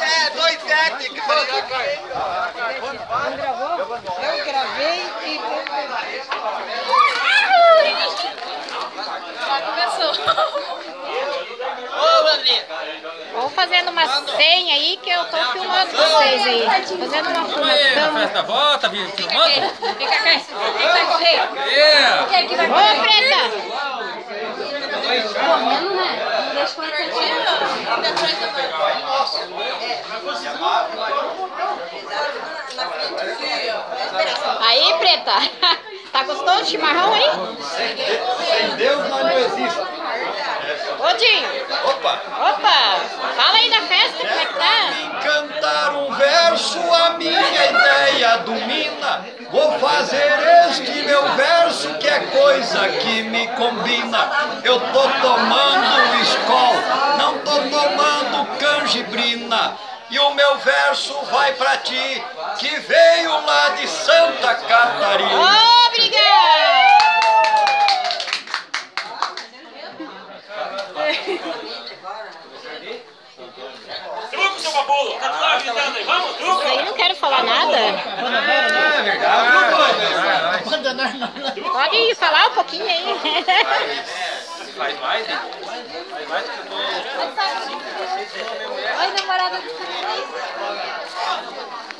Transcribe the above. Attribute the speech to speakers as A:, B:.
A: É, dois cara.
B: Eu gravei e...
C: Já começou.
B: Vou fazendo uma senha aí que eu tô filmando vocês aí. Fazendo uma filmação.
D: Festa volta, filmando?
C: Vem cá, quem? Quem vai correr?
D: É.
C: Quem que vai
B: Ô,
C: correr?
B: Preta!
C: Correndo, né? Não deixa correr quietinho.
B: Preta! Tá gostoso de chimarrão aí?
A: Sem Deus nós não existe.
B: Ô, Dinho!
A: Opa.
B: Opa! Fala aí da festa, como é que tá?
A: Cantar um verso, a minha ideia domina. Vou fazer este meu verso, que é coisa que me combina. Eu tô tomando escol, meu verso vai pra ti, que veio lá de Santa Catarina.
E: Seu babulo! Tá tudo lá gritando aí, vamos, truco!
B: Aí não quero falar nada.
D: É verdade.
B: Pode falar um pouquinho aí.
D: Faz mais, né? Faz mais do que Oi, namorada do Fernandes.